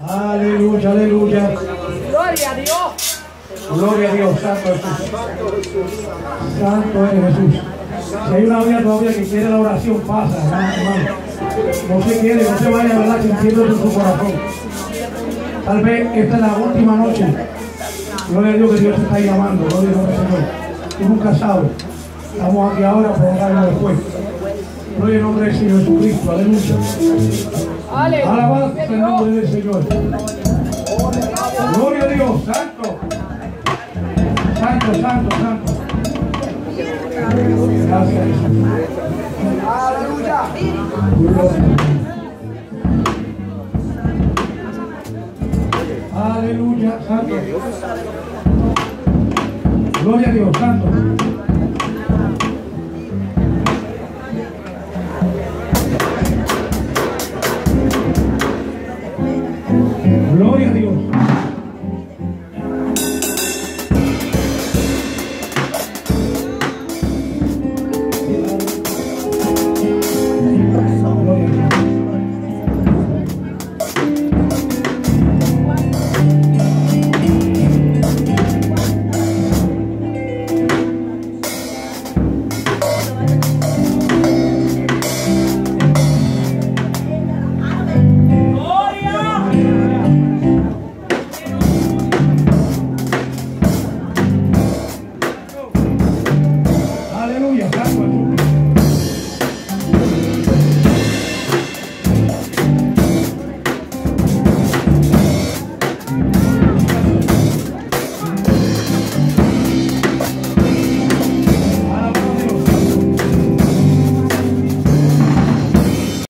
Aleluya, aleluya. Gloria a Dios. Gloria a Dios, Santo Jesús. Santo es Jesús. Si hay una vida todavía que quiere la oración, pasa, hermano, hermano. No se quiere, no se vaya, ¿verdad? Sintiendo en su corazón. Tal vez esta es la última noche. Gloria a Dios que Dios te está llamando. Gloria a Dios, Señor. Tú nunca sabes. Estamos aquí ahora para darlo después. Gloria al nombre del Señor Jesucristo. Aleluya. Aleluya. Alabanza el nombre del Señor. Gloria a Dios, santo. Santo, santo, santo. Gracias, Jesús. Aleluya, santo. Gloria a Dios, santo.